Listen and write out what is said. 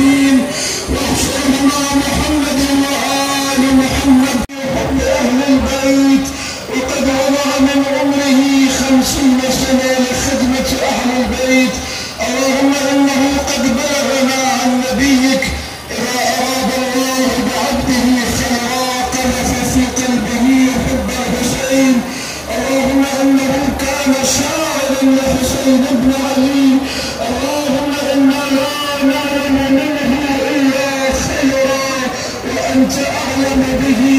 العالمين. وحسيننا محمد وآل محمد وحب أهل البيت. وقد رضى من عمره خمسين سنة لخدمة أهل البيت. اللهم إنه قد بلغنا عن نبيك. إذا أراد الله بعبده خيرا قذف في قلبه حب الحسين. اللهم إنه كان شاعرا لحسين بن علي. Maybe